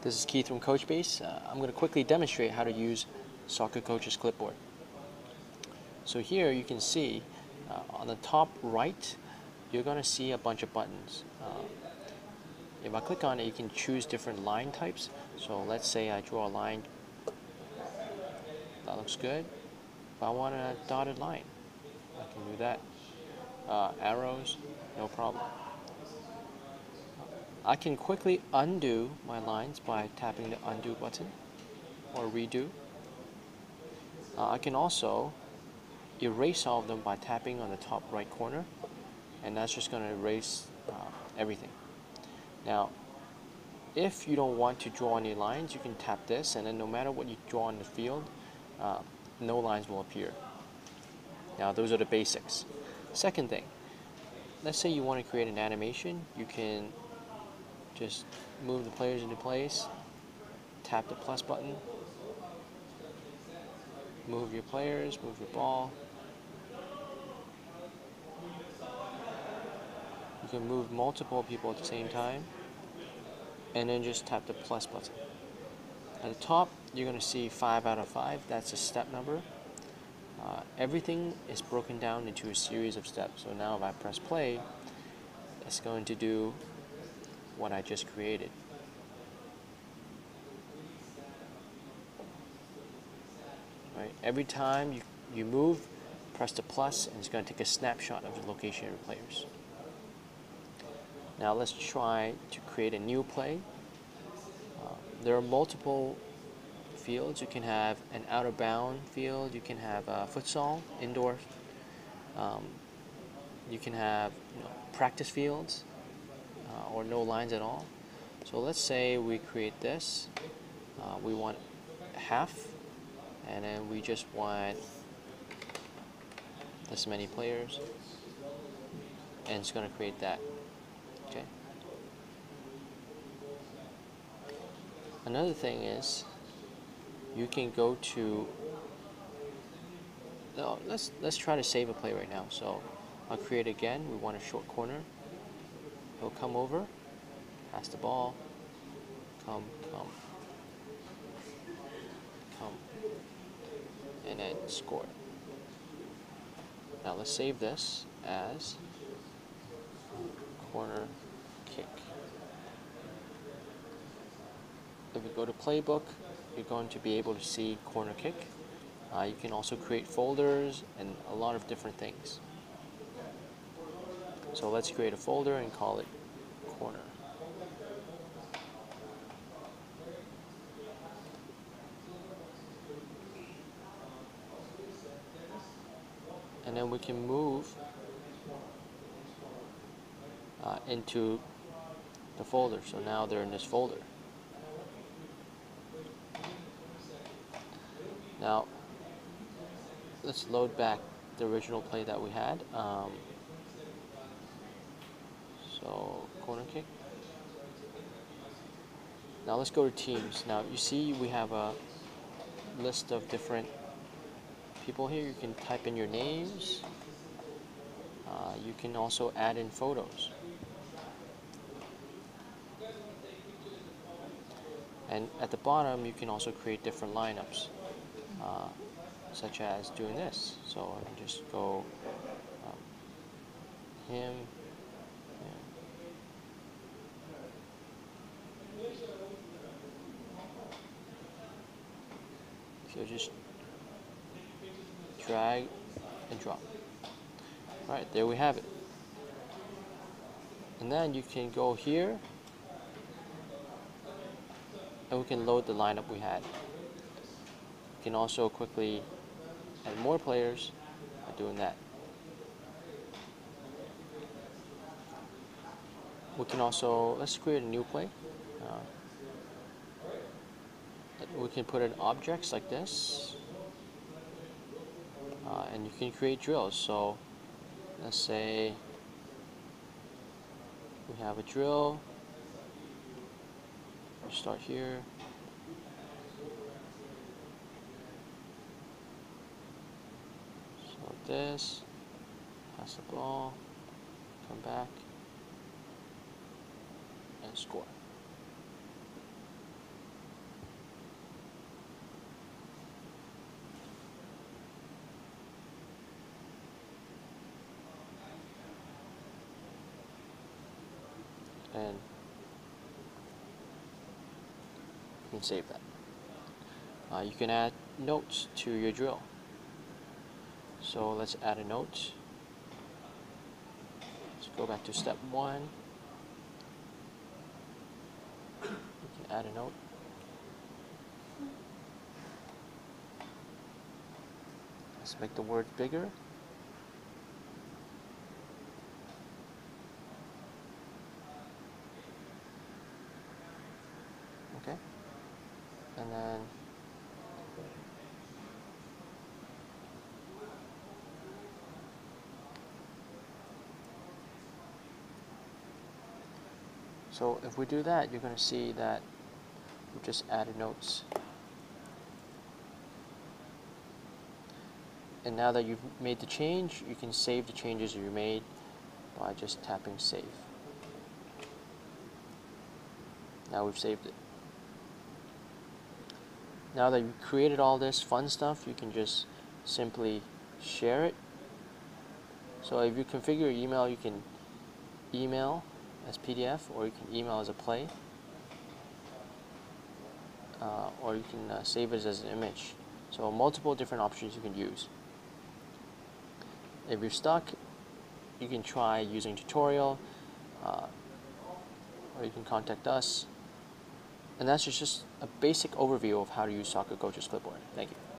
This is Keith from Coachbase. Uh, I'm going to quickly demonstrate how to use Soccer Coach's Clipboard. So here you can see uh, on the top right, you're going to see a bunch of buttons. Uh, if I click on it, you can choose different line types. So let's say I draw a line. That looks good. If I want a dotted line, I can do that. Uh, arrows, no problem. I can quickly undo my lines by tapping the undo button or redo. Uh, I can also erase all of them by tapping on the top right corner and that's just going to erase uh, everything. Now if you don't want to draw any lines you can tap this and then no matter what you draw in the field uh, no lines will appear. Now those are the basics. Second thing, let's say you want to create an animation, you can just move the players into place, tap the plus button, move your players, move your ball. You can move multiple people at the same time, and then just tap the plus button. At the top, you're going to see 5 out of 5, that's a step number. Uh, everything is broken down into a series of steps. So now if I press play, it's going to do what I just created. Right? Every time you, you move, press the plus and it's going to take a snapshot of the location of your players. Now let's try to create a new play. Uh, there are multiple fields. You can have an out of bound field, you can have a futsal, indoor. Um, you can have you know, practice fields uh, or no lines at all. So let's say we create this. Uh, we want half and then we just want this many players and it's going to create that. Okay. Another thing is you can go to no, let's let's try to save a play right now. So I'll create again. We want a short corner. He'll come over, pass the ball, come, come, come, and then score. Now let's save this as corner kick. If we go to playbook, you're going to be able to see corner kick. Uh, you can also create folders and a lot of different things. So let's create a folder and call it corner. And then we can move uh, into the folder. So now they're in this folder. Now, let's load back the original play that we had. Um, so, corner kick. Now let's go to teams. Now you see we have a list of different people here. You can type in your names. Uh, you can also add in photos. And at the bottom, you can also create different lineups, uh, such as doing this. So I can just go um, him, So just drag and drop. Alright, there we have it. And then you can go here and we can load the lineup we had. You can also quickly add more players by doing that. We can also, let's create a new play. Uh, we can put in objects like this. Uh, and you can create drills. So let's say we have a drill. We start here. So this. Pass the ball. Come back. And score and you can save that. Uh, you can add notes to your drill. So let's add a note. Let's go back to step one. You can add a note. Let's make the word bigger. Okay. And then So if we do that, you're going to see that we've just added notes. And now that you've made the change, you can save the changes you made by just tapping save. Now we've saved it. Now that you've created all this fun stuff, you can just simply share it. So if you configure your email, you can email as PDF or you can email as a play uh, or you can uh, save it as an image. So multiple different options you can use. If you're stuck, you can try using tutorial uh, or you can contact us. And that's just a basic overview of how to use Soccer Coach's Clipboard. Thank you.